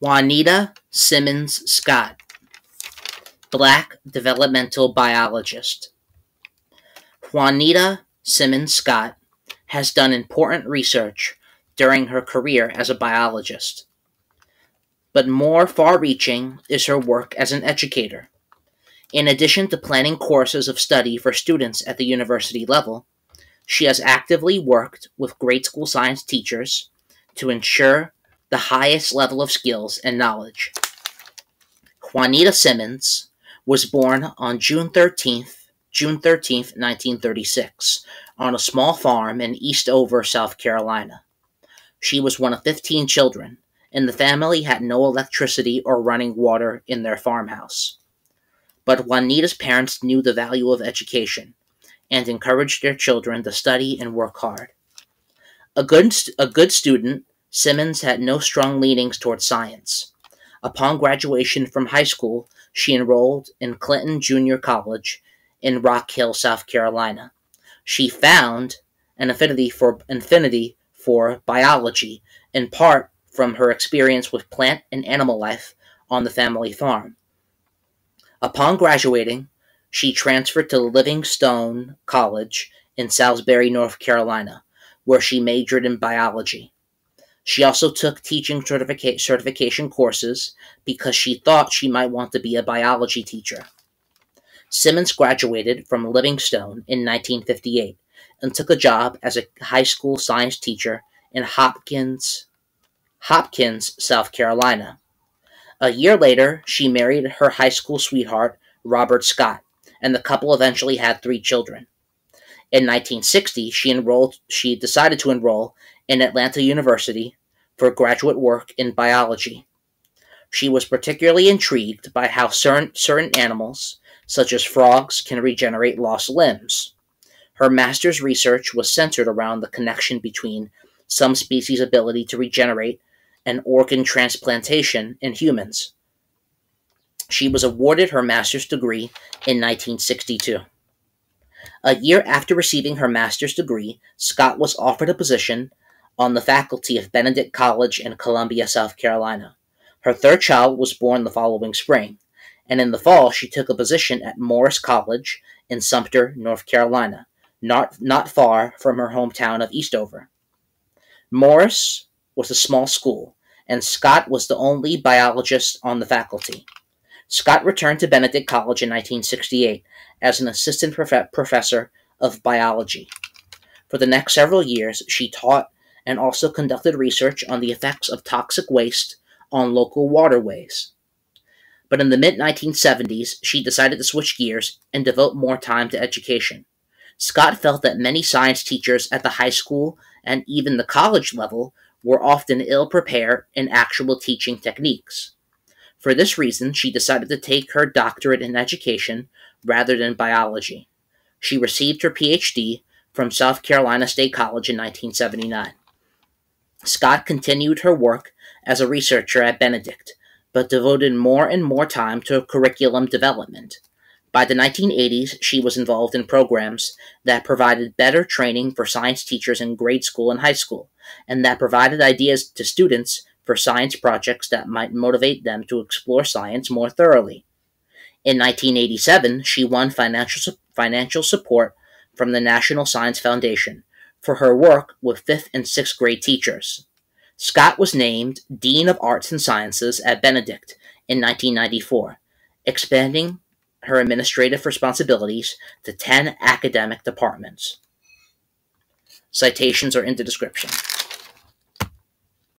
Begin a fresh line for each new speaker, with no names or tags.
Juanita Simons Scott, Black developmental biologist. Juanita Simons Scott has done important research during her career as a biologist. But more far reaching is her work as an educator. In addition to planning courses of study for students at the university level, she has actively worked with grade school science teachers to ensure the highest level of skills and knowledge. Juanita Simons was born on June 13th, June 13th, 1936, on a small farm in Eastover, South Carolina. She was one of 15 children, and the family had no electricity or running water in their farmhouse. But Juanita's parents knew the value of education and encouraged their children to study and work hard. A good, a good student, Simons had no strong leanings toward science. Upon graduation from high school, she enrolled in Clinton Junior College in Rock Hill, South Carolina. She found an affinity for infinity for biology, in part from her experience with plant and animal life on the family farm. Upon graduating, she transferred to Livingstone College in Salisbury, North Carolina, where she majored in biology. She also took teaching certifica- certification courses because she thought she might want to be a biology teacher. Simons graduated from Livingstone in 1958 and took a job as a high school science teacher in Hopkins, Hopkins, South Carolina. A year later, she married her high school sweetheart, Robert Scott, and the couple eventually had three children. In 1960, she enrolled she decided to enroll in Atlanta University for graduate work in biology. She was particularly intrigued by how certain, certain animals, such as frogs, can regenerate lost limbs. Her master's research was centered around the connection between some species' ability to regenerate and organ transplantation in humans. She was awarded her master's degree in 1962. A year after receiving her master's degree, Scott was offered a position on the faculty of Benedict College in Columbia, South Carolina. Her third child was born the following spring, and in the fall she took a position at Morris College in Sumter, North Carolina, not, not far from her hometown of Eastover. Morris was a small school, and Scott was the only biologist on the faculty. Scott returned to Benedict College in 1968 as an assistant prof- professor of biology. For the next several years, she taught and also conducted research on the effects of toxic waste on local waterways. But in the mid 1970s, she decided to switch gears and devote more time to education. Scott felt that many science teachers at the high school and even the college level were often ill prepared in actual teaching techniques. For this reason, she decided to take her doctorate in education rather than biology. She received her PhD from South Carolina State College in 1979. Scott continued her work as a researcher at Benedict, but devoted more and more time to curriculum development. By the 1980s, she was involved in programs that provided better training for science teachers in grade school and high school, and that provided ideas to students for science projects that might motivate them to explore science more thoroughly. In 1987, she won financial, financial support from the National Science Foundation for her work with 5th and 6th grade teachers. Scott was named Dean of Arts and Sciences at Benedict in 1994, expanding her administrative responsibilities to 10 academic departments. Citations are in the description.